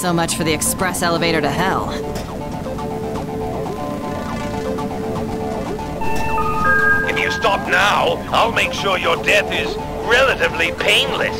So much for the express elevator to hell. If you stop now, I'll make sure your death is relatively painless.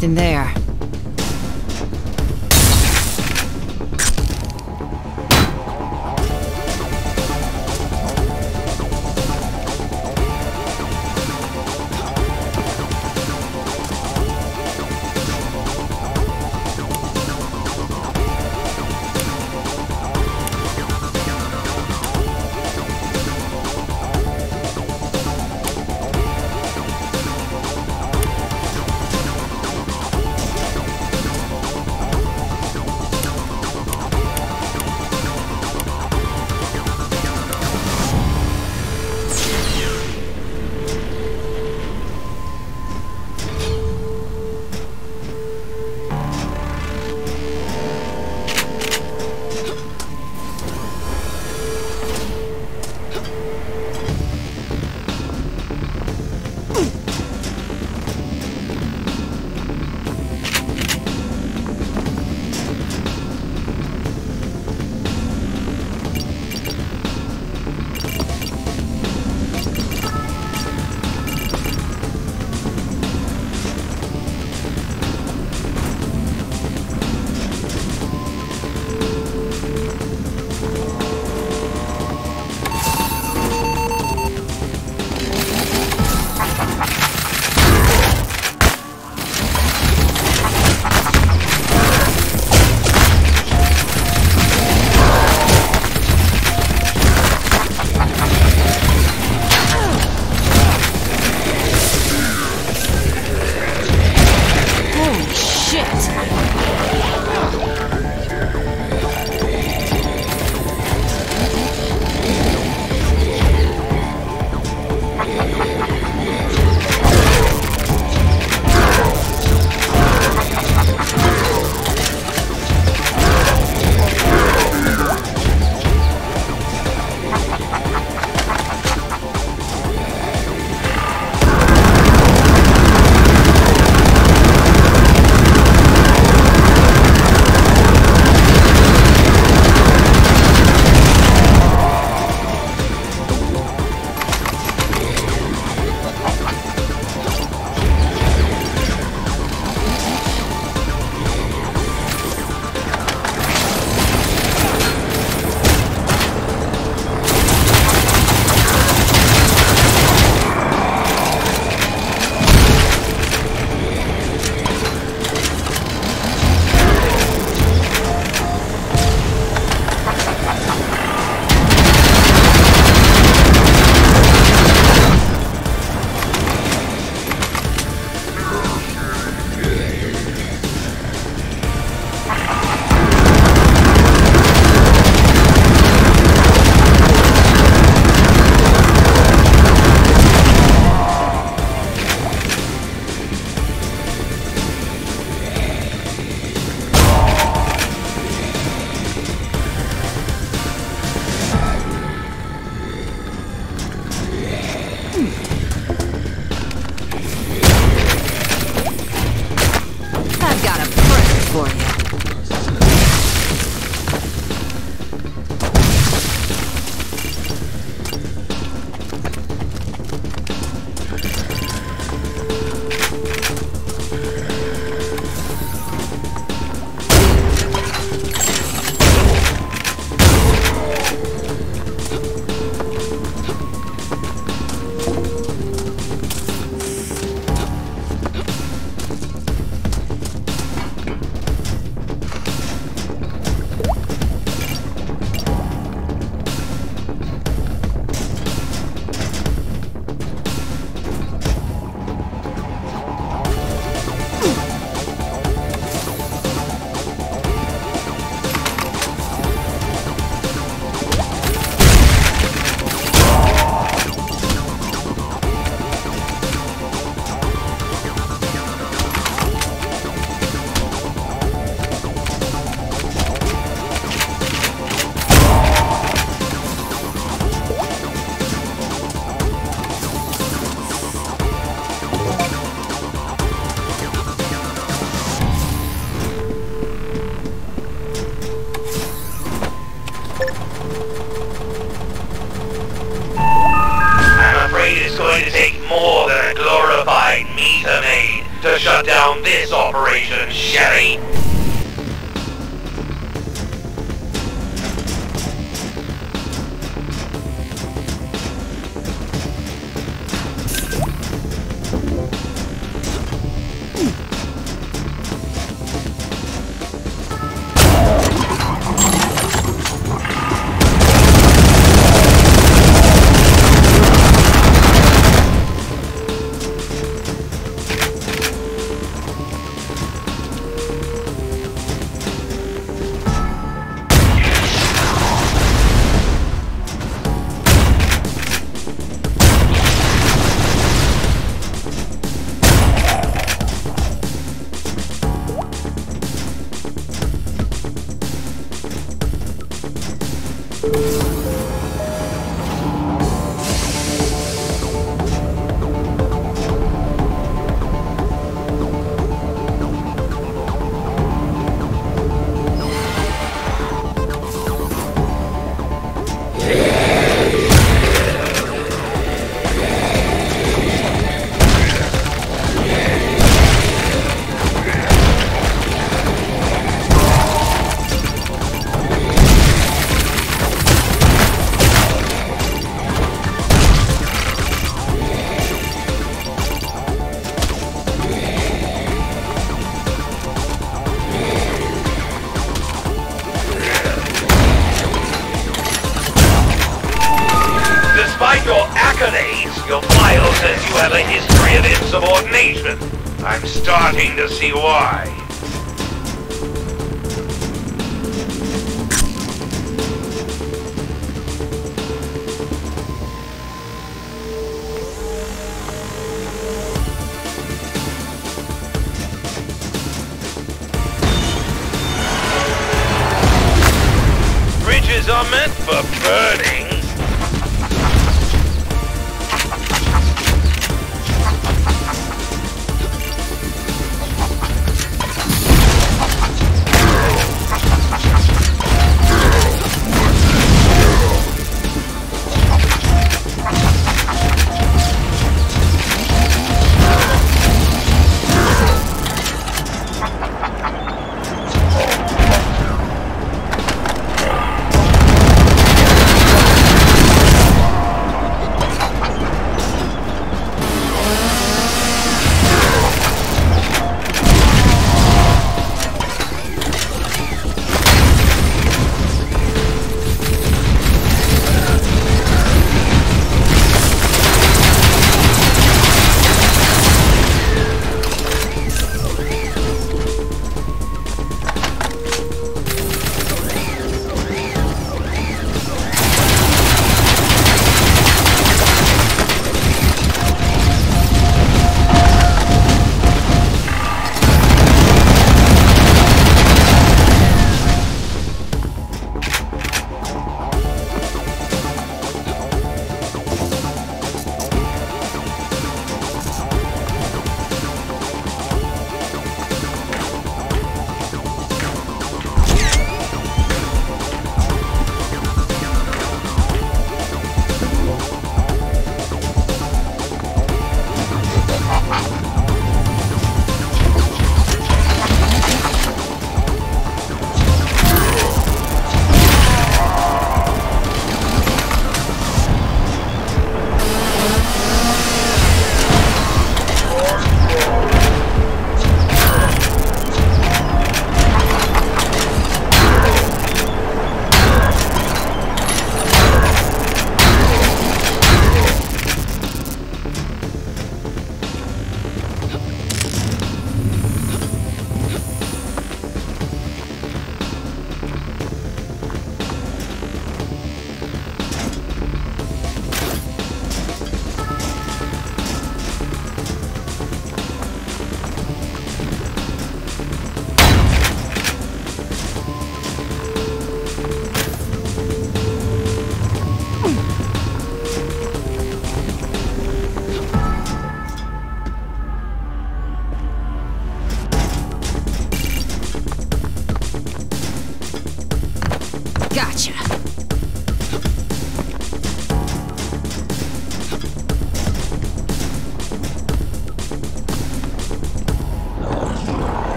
Nothing there.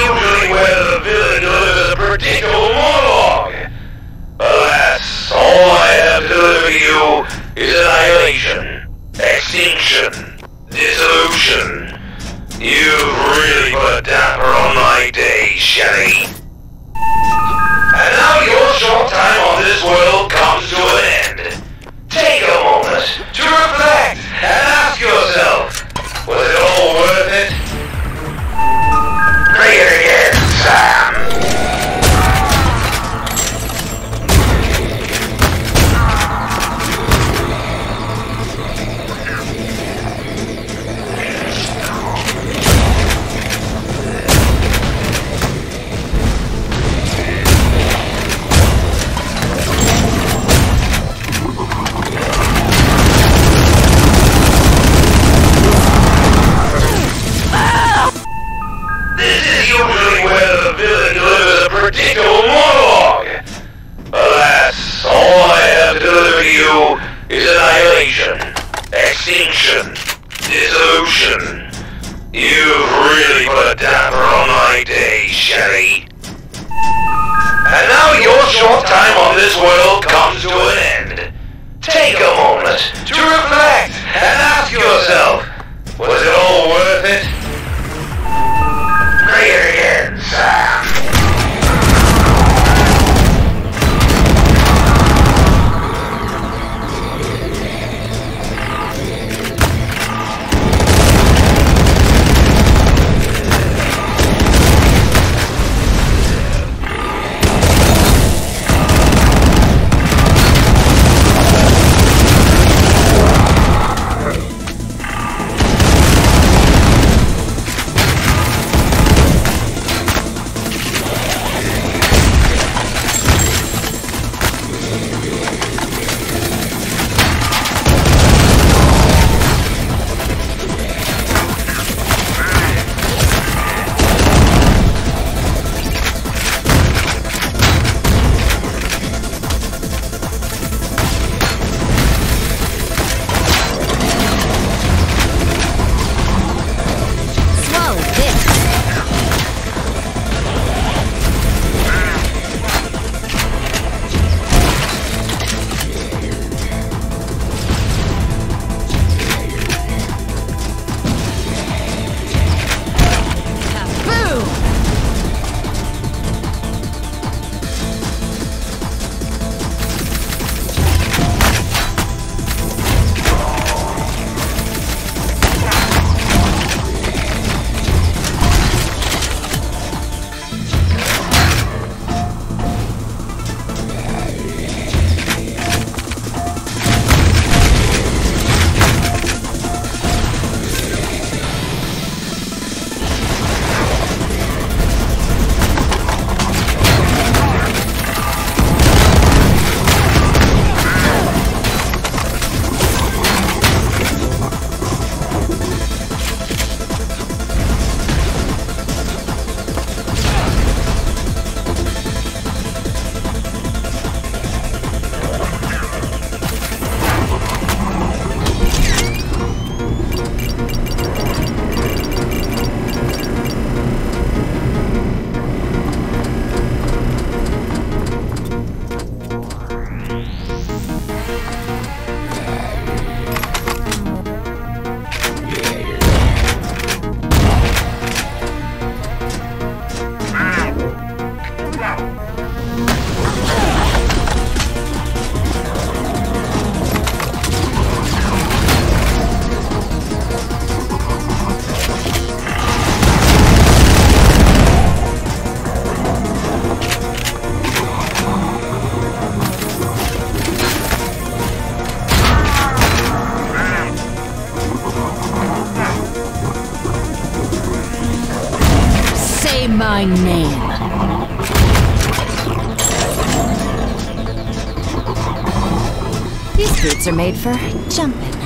dealing with the villain delivers a particular monologue. Alas, all I have to deliver you is annihilation, extinction, dissolution. You've really put a damper on my day, Shelly. Are made for jumping.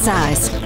Size.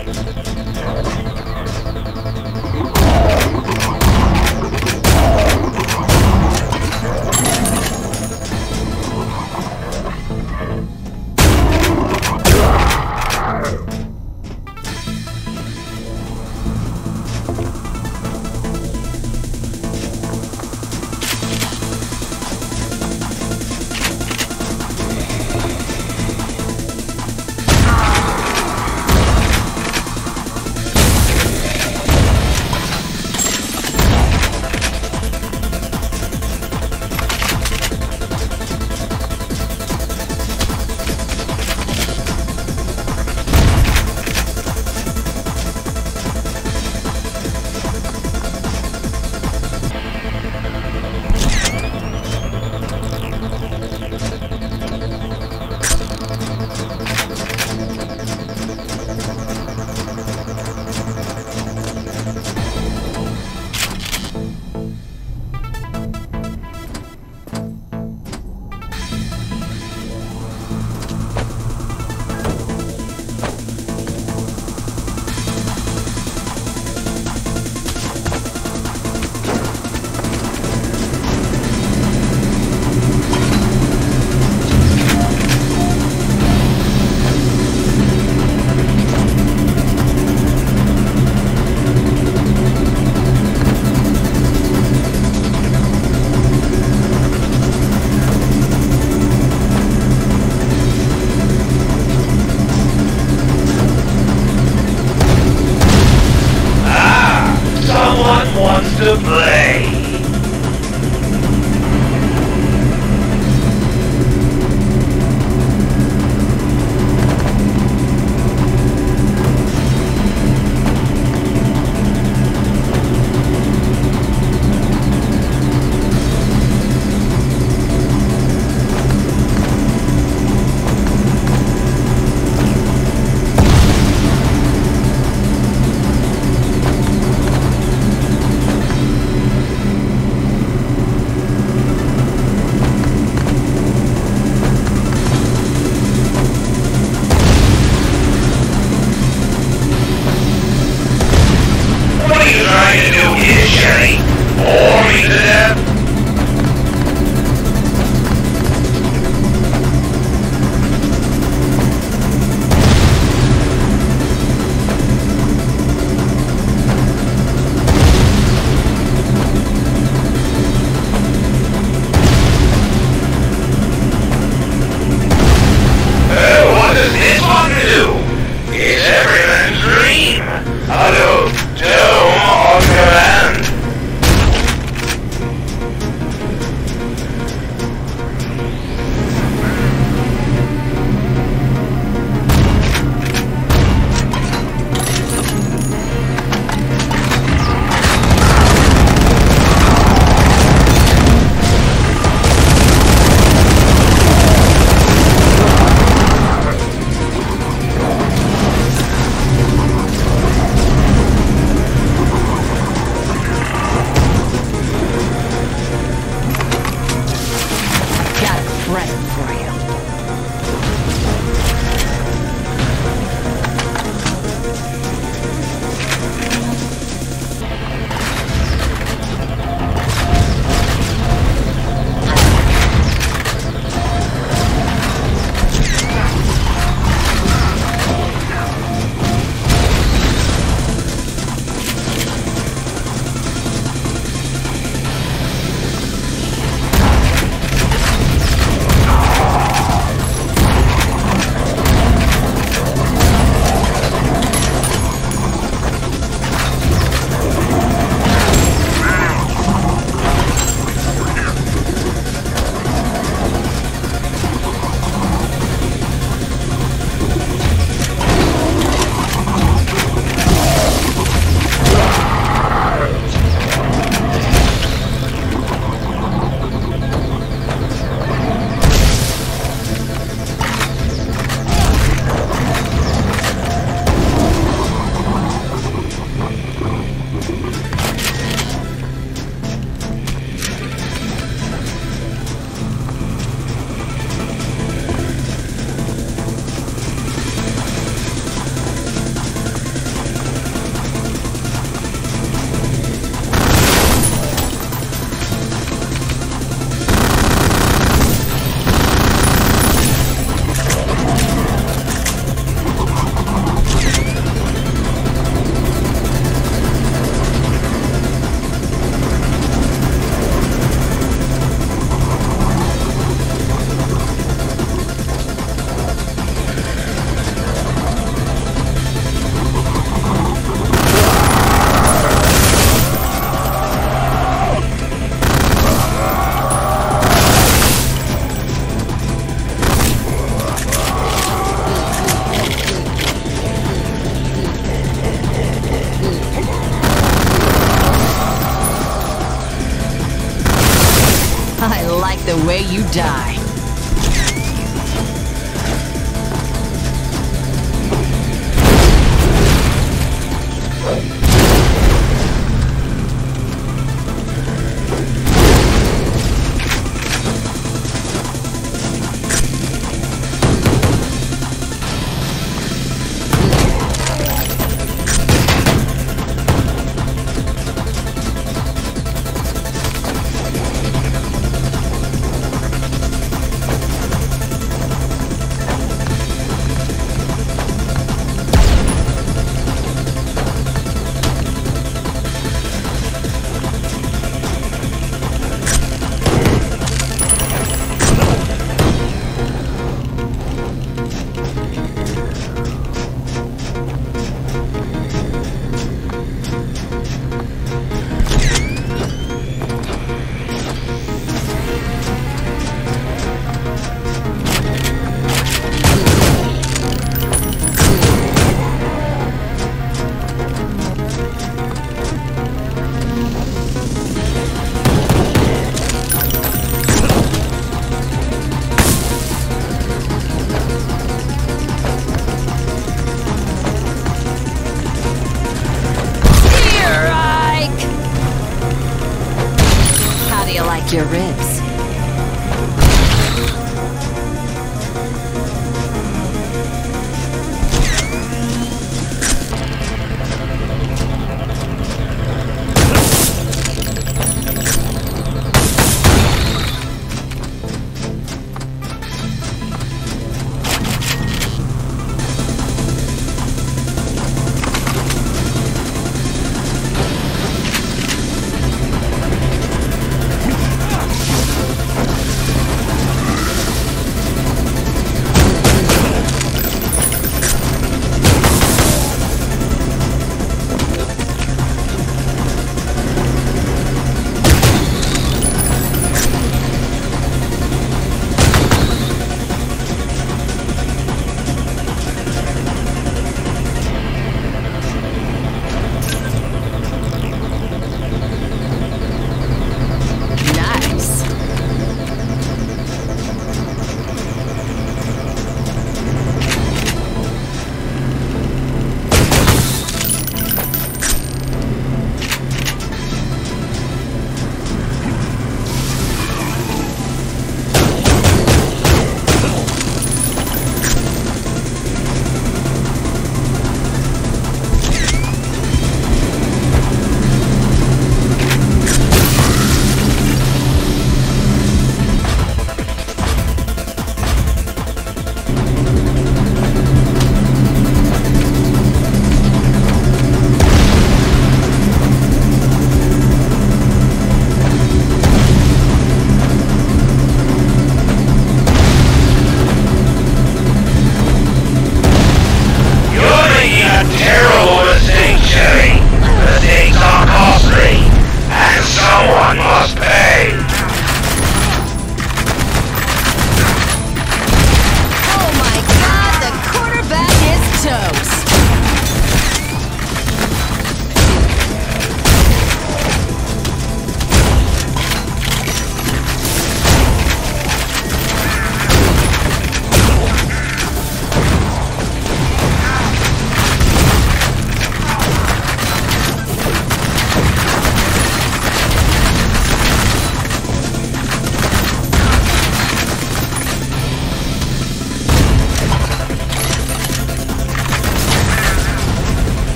Die.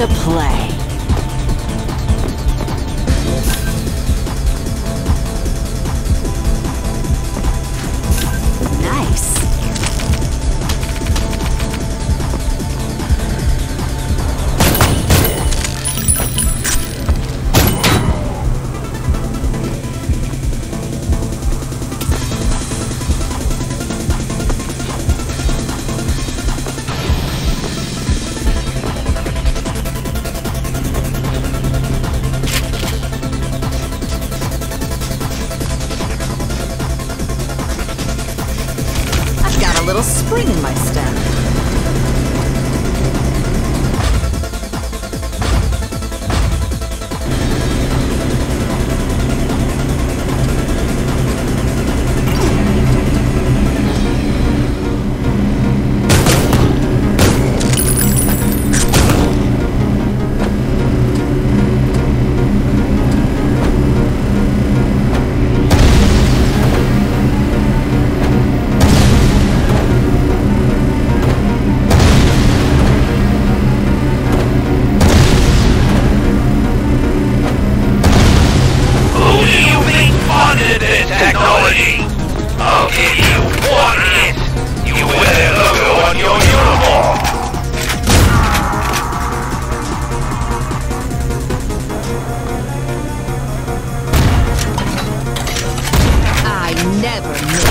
To play? Never miss.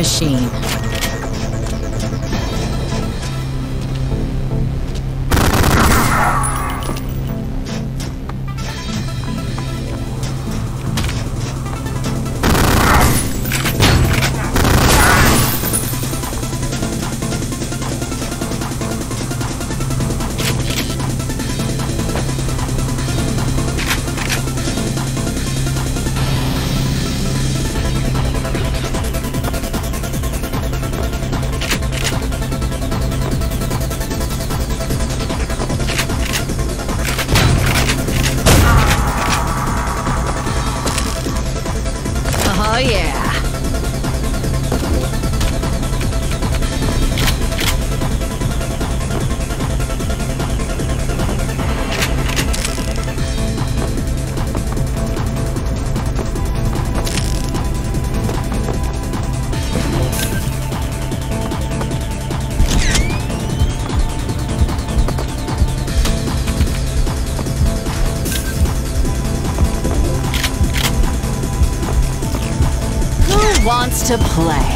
Machine. To play?